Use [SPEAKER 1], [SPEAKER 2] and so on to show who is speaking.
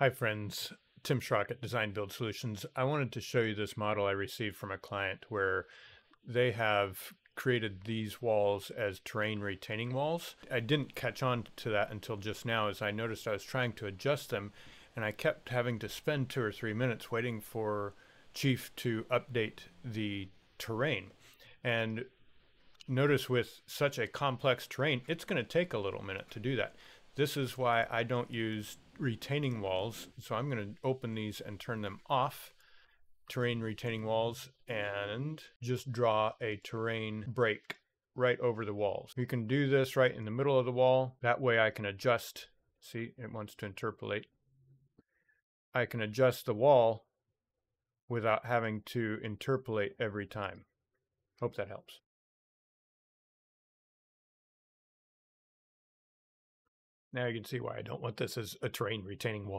[SPEAKER 1] Hi, friends. Tim Schrock at Design Build Solutions. I wanted to show you this model I received from a client where they have created these walls as terrain retaining walls. I didn't catch on to that until just now as I noticed I was trying to adjust them and I kept having to spend two or three minutes waiting for Chief to update the terrain. And notice with such a complex terrain, it's going to take a little minute to do that. This is why I don't use retaining walls. So I'm going to open these and turn them off, terrain retaining walls, and just draw a terrain break right over the walls. You can do this right in the middle of the wall. That way I can adjust. See, it wants to interpolate. I can adjust the wall without having to interpolate every time. Hope that helps. Now you can see why I don't want this as a terrain retaining wall.